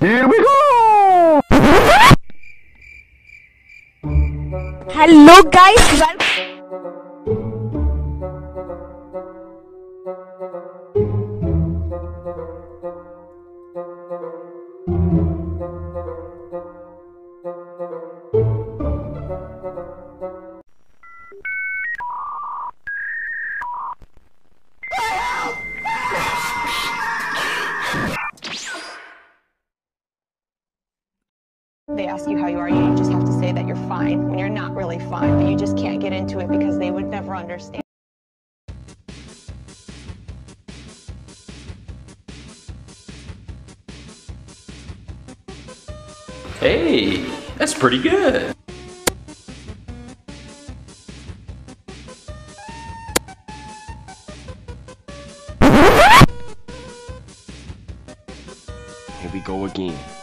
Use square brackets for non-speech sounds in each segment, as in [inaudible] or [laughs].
Here we go! Hello guys, wel- would never understand. Hey, that's pretty good. Here we go again.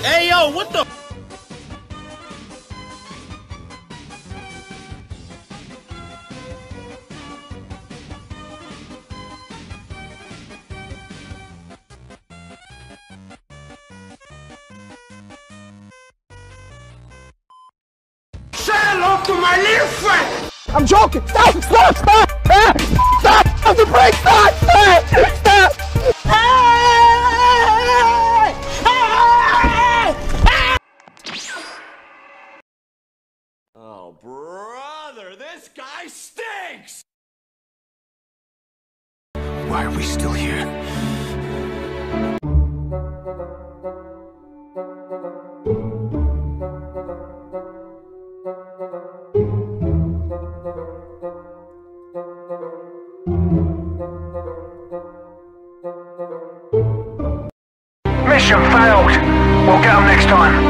Hey yo, what the? Say hello to my little friend. I'm joking! Stop! Stop! Stop! Ah! Stop! Stop the brake! Stop! Stop! Stop! Oh, brother, this guy stinks! Why are we still here? Mission failed. We'll get them next time.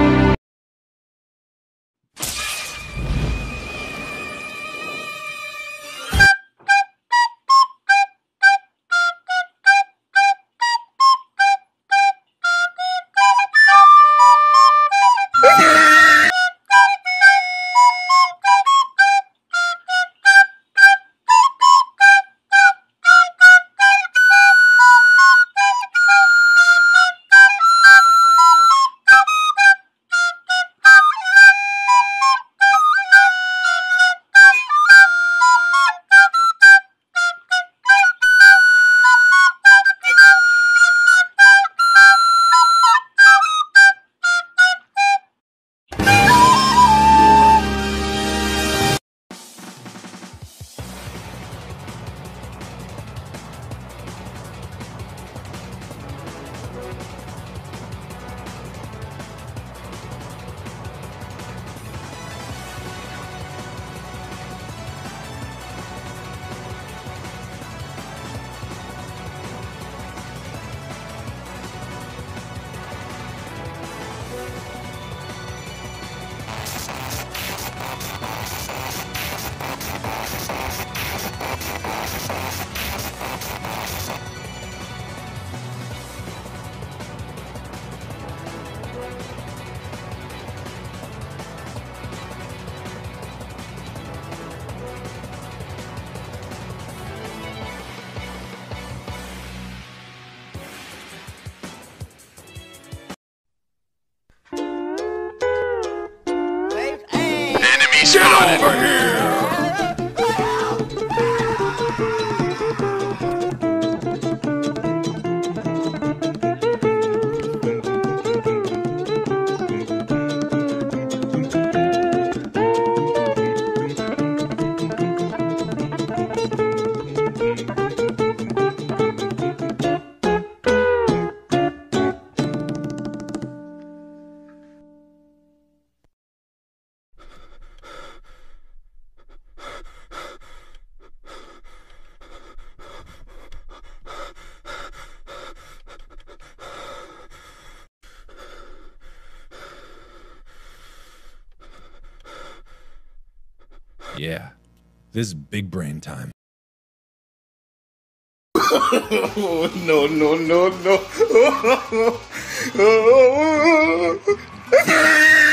Over here! Yeah, this is big brain time. [laughs] no, no, no, no. [laughs] [laughs]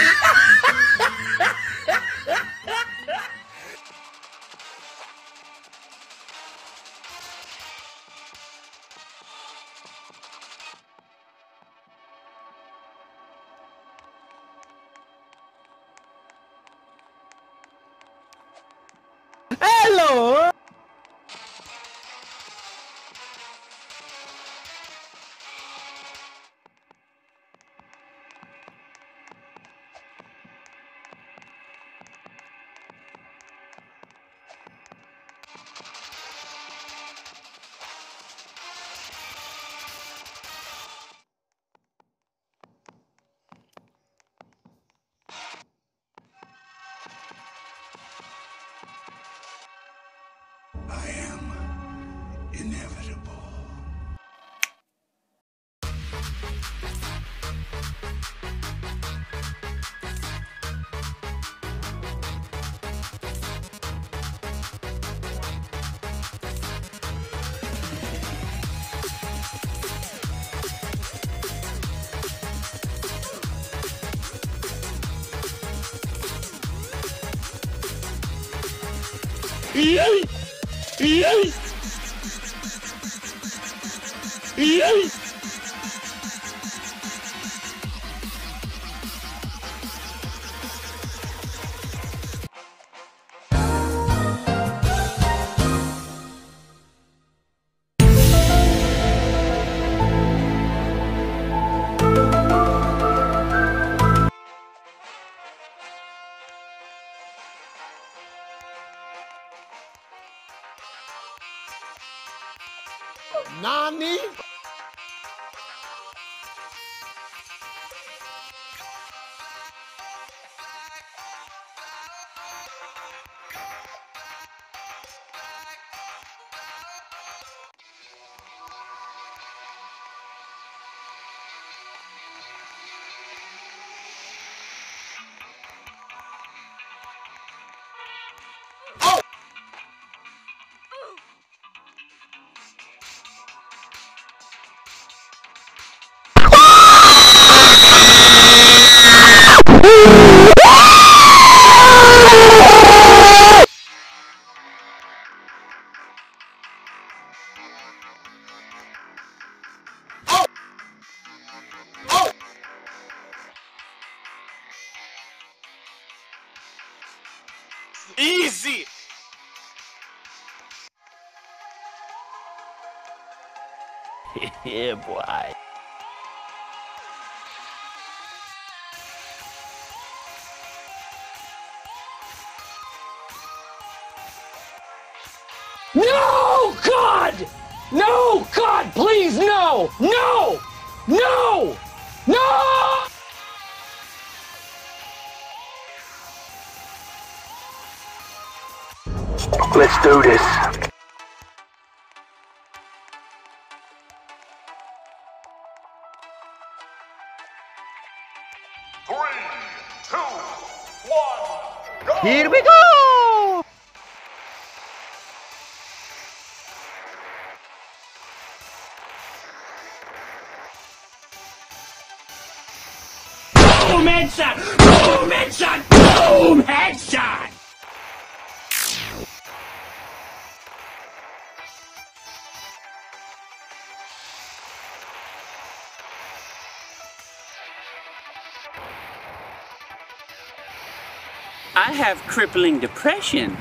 inevitable. Nani? Easy! [laughs] yeah, boy. No, God! No, God, please, no! No! No! No! Let's do this. Three, two, one, go! Here we go! Boom headshot! Boom headshot! Boom headshot! I have crippling depression.